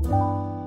Música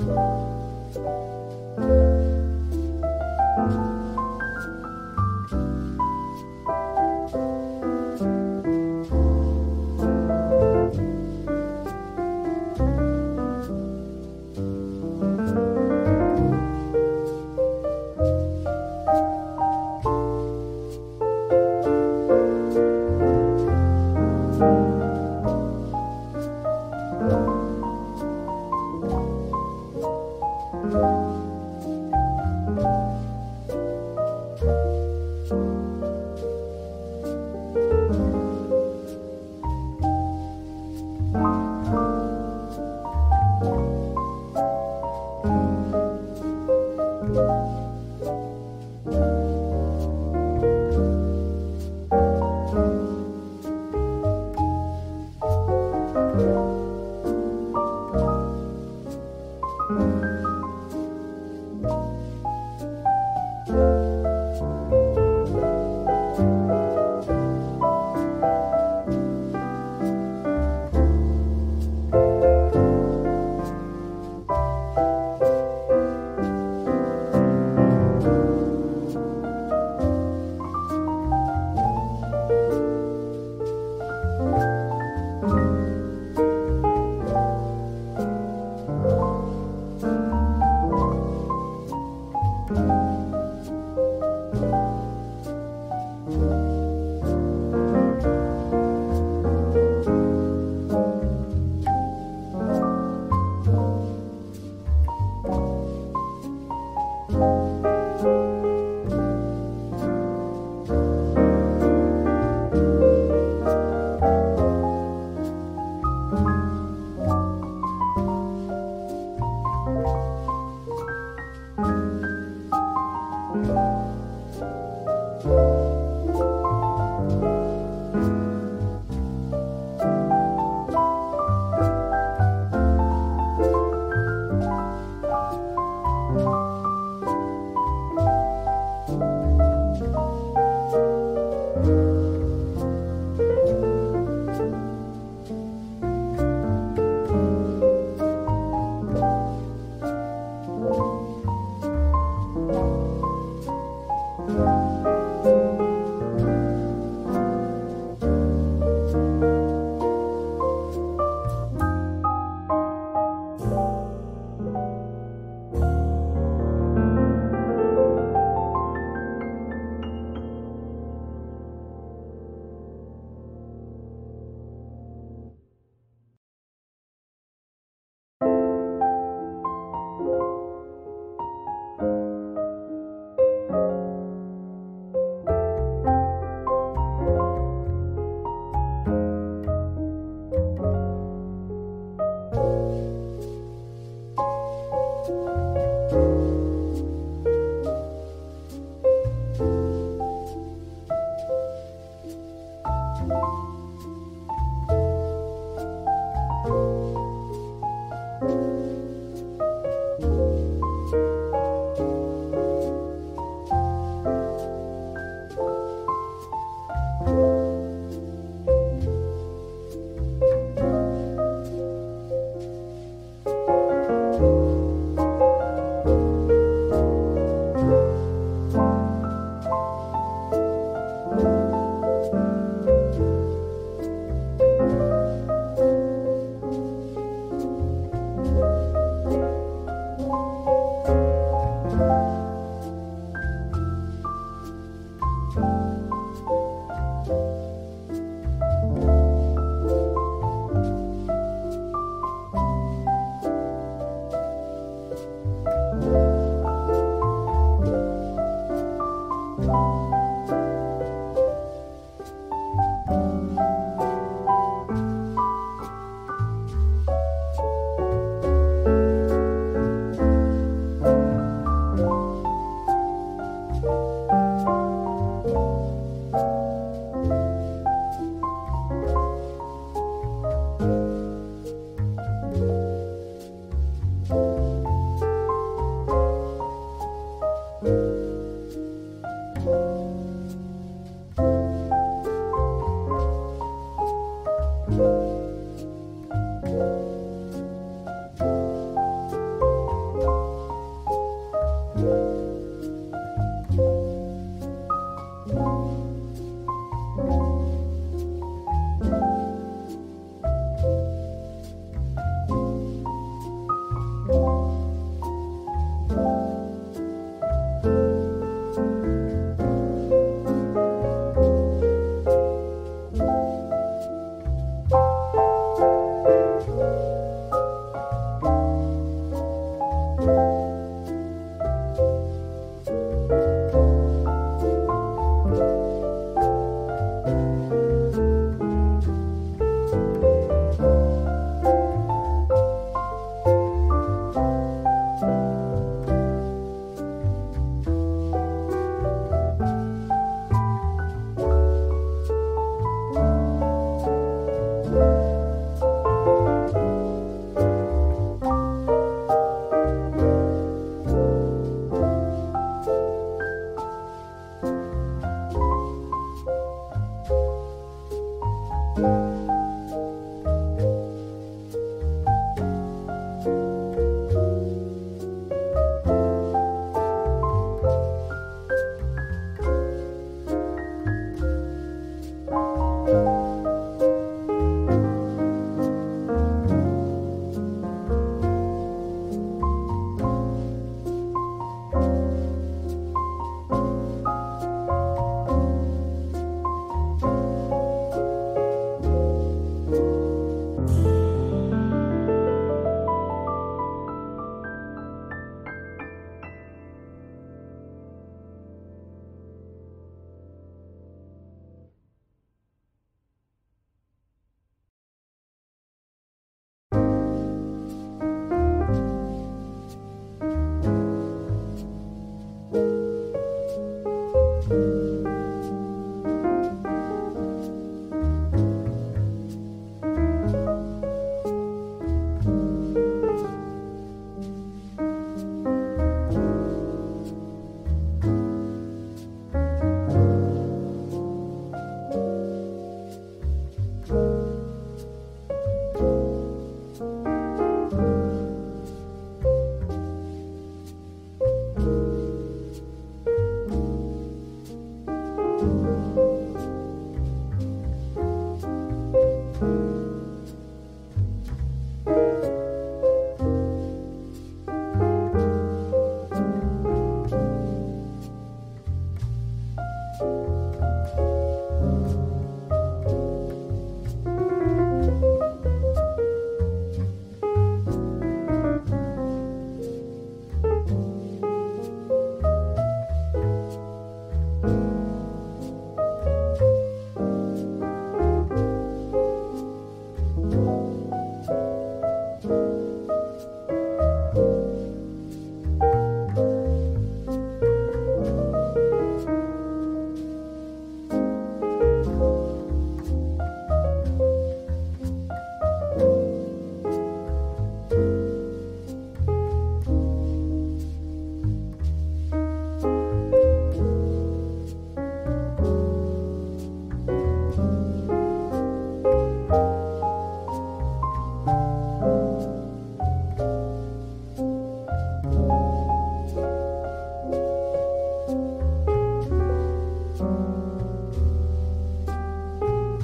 嗯。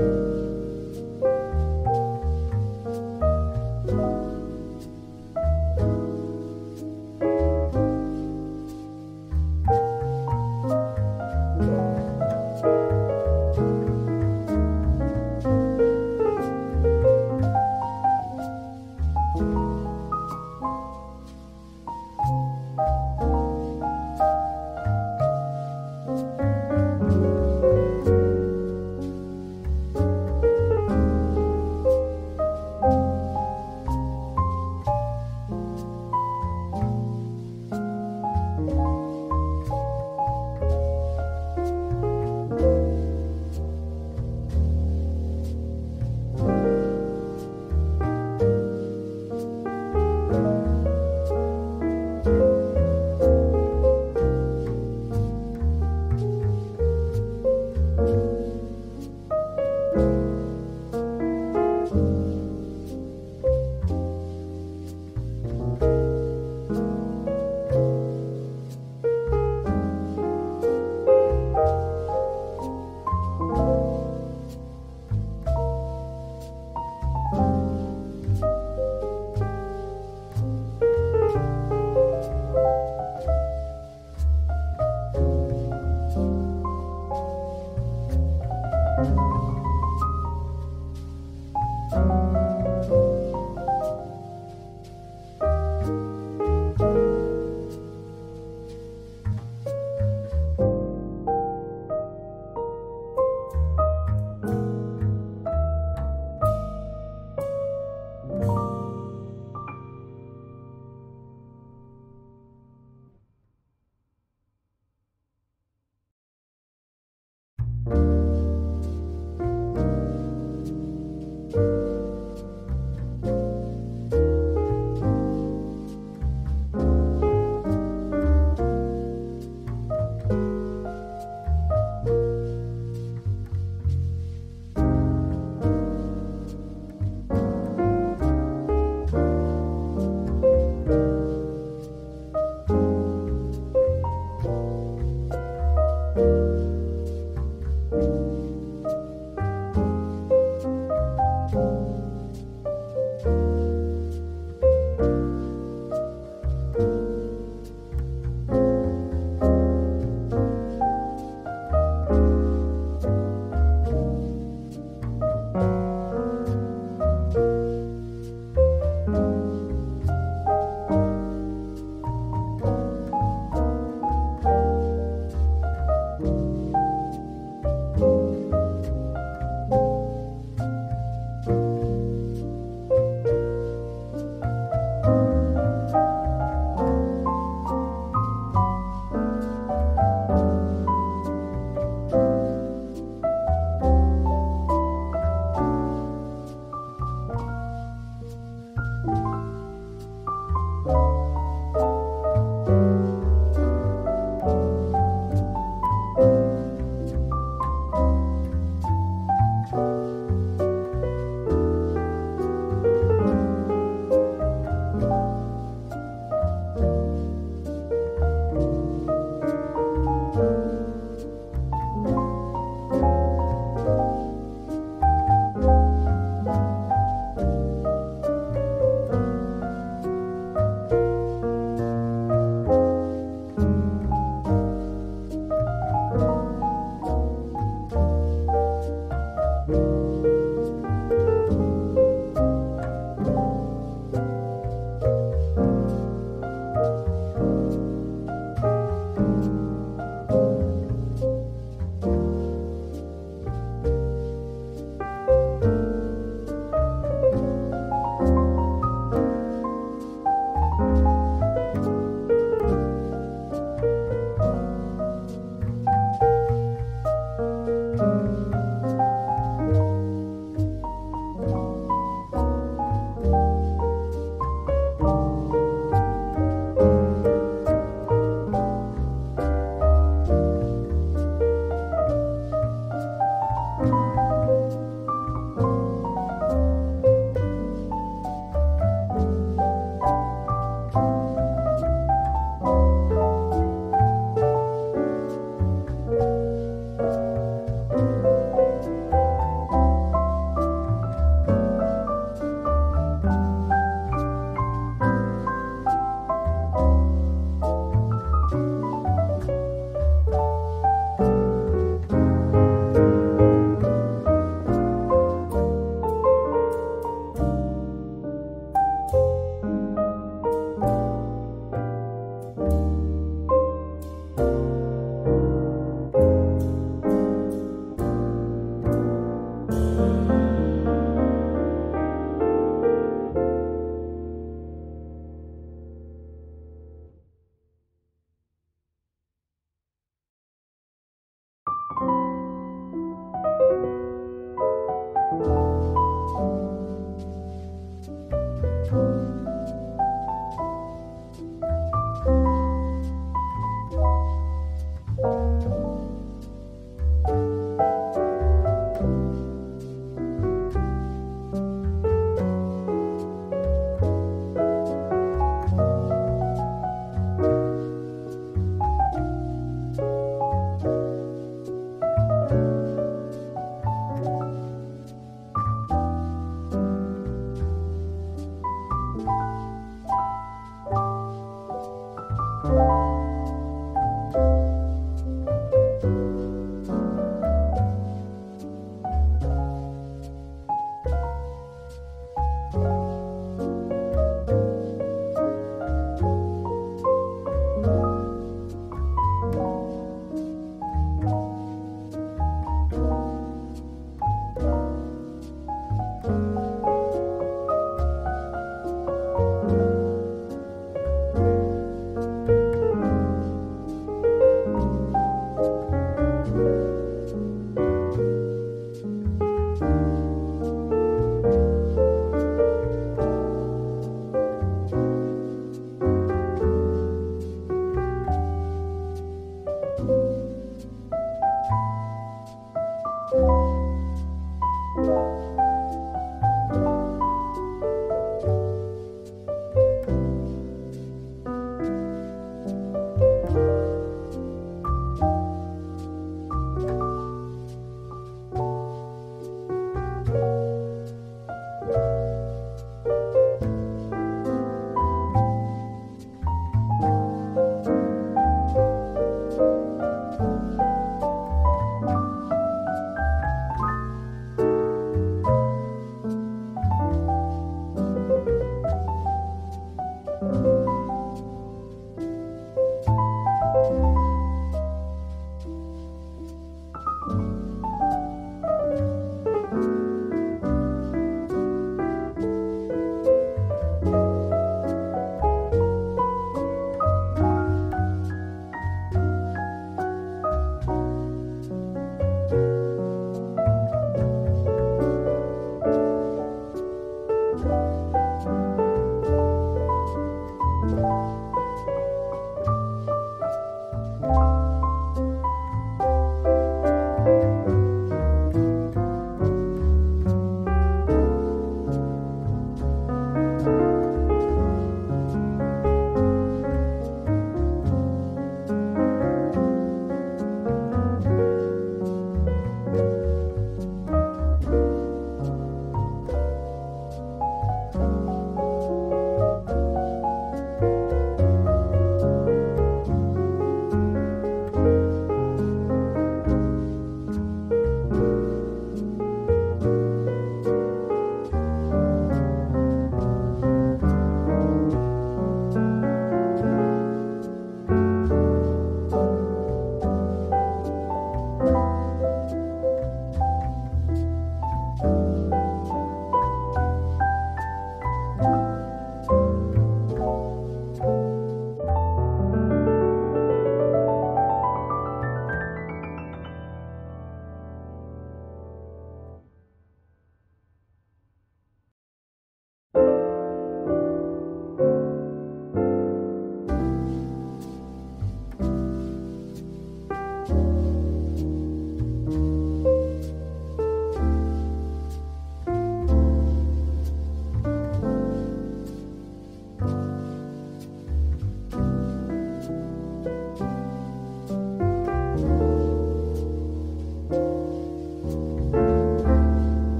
Bye.